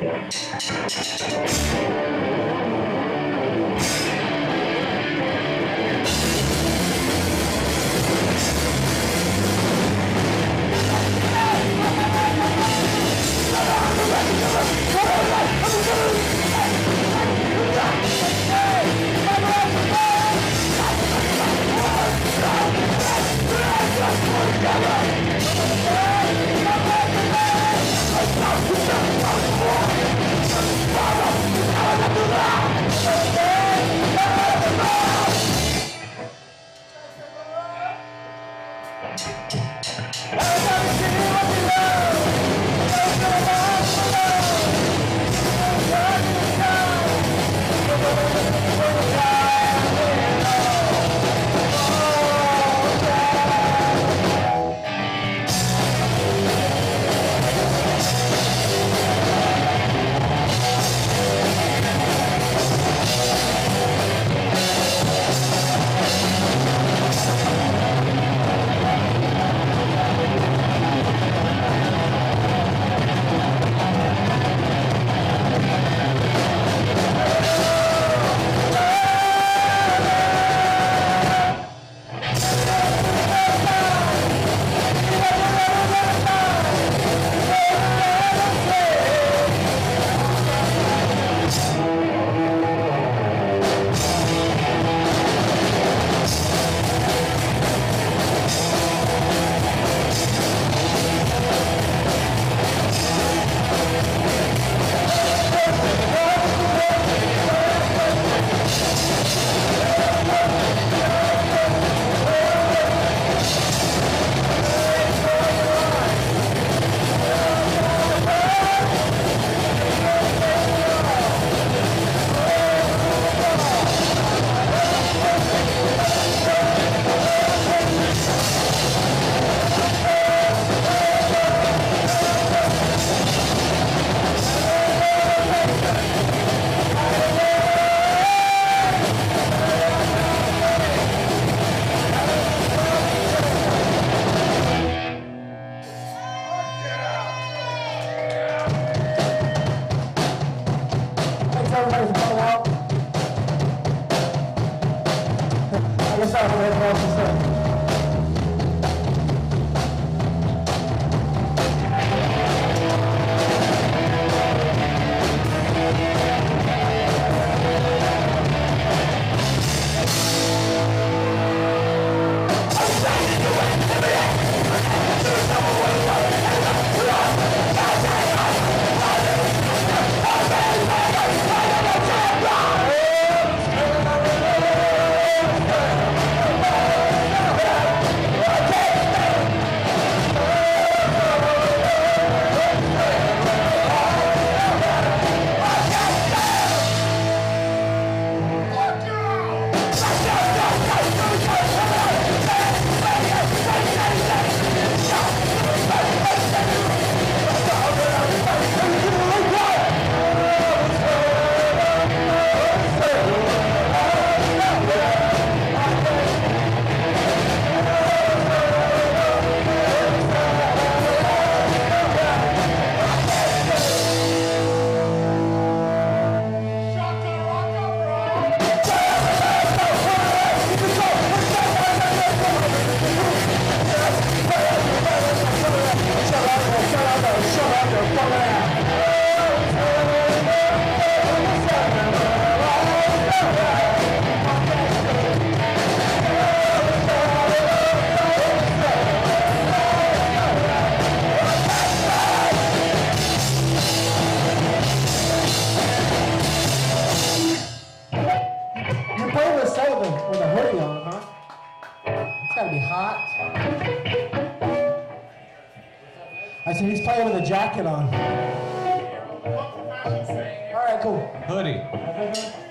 Come on! Jacket on. All right, cool. Hoodie.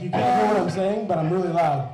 You can't hear what I'm saying, but I'm really loud.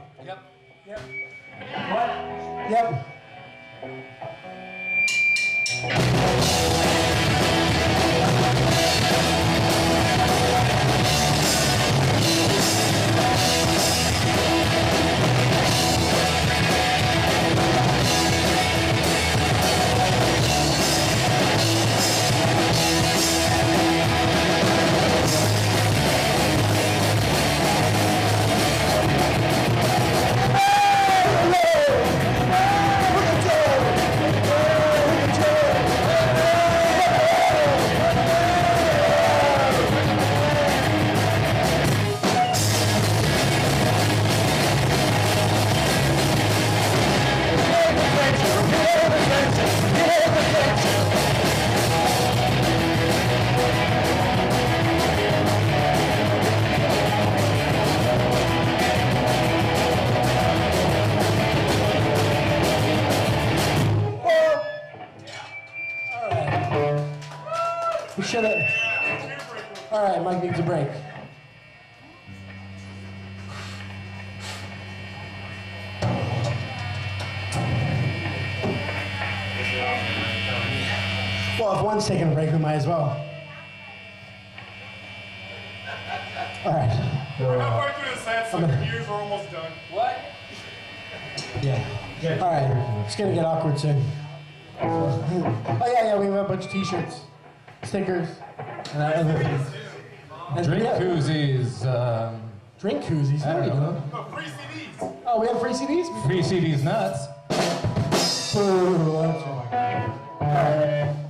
Should have. All right, Mike needs a break. Well, if one's taking a break, we might as well. All right. We're halfway through the set, so the years are almost done. What? Yeah. All right. It's gonna get awkward soon. Oh yeah, yeah. We have a bunch of T-shirts, stickers, and other things. And Drink yeah, koozies, um, Drink koozies. I There you don't know. Oh, free CDs. Oh, we have free CDs. free CDs nuts. Boo, that's wrong. All right.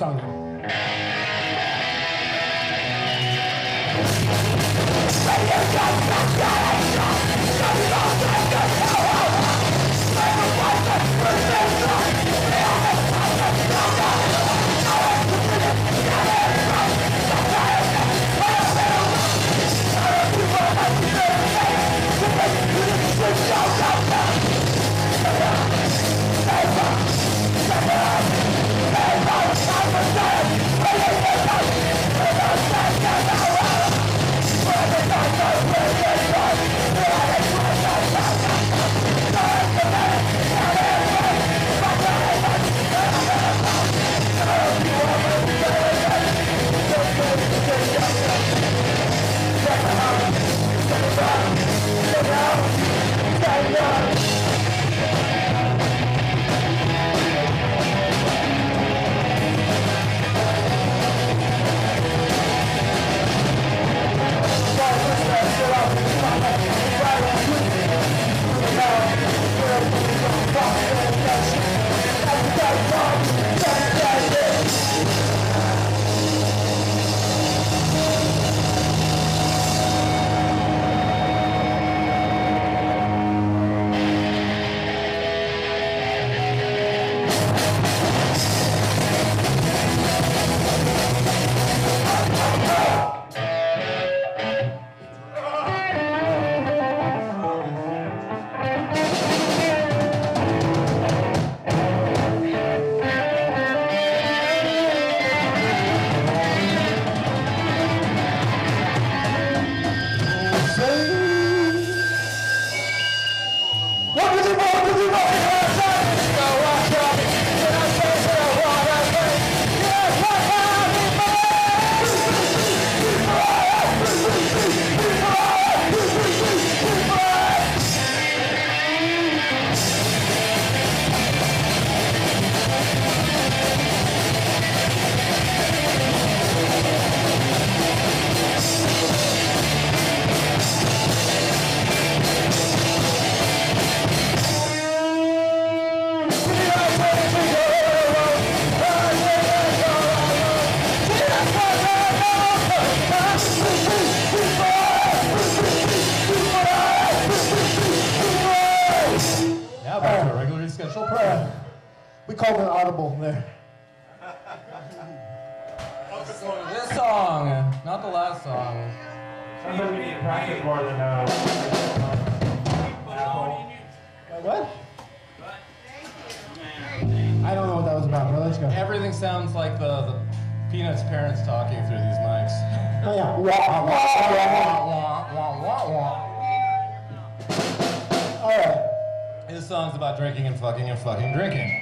No, okay, our regularly scheduled program. We called an audible there. This song, not the last song. Sounds like we need to practice more than uh. Wait, what? I don't know what that was about, but let's go. Everything sounds like the, the Peanuts parents talking through these mics. Oh, yeah. Wah, wah, wah, wah. Wah, wah, wah, wah. This song's about drinking and fucking and fucking drinking.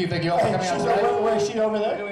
you. Thank you all for coming out today. Where is she over there?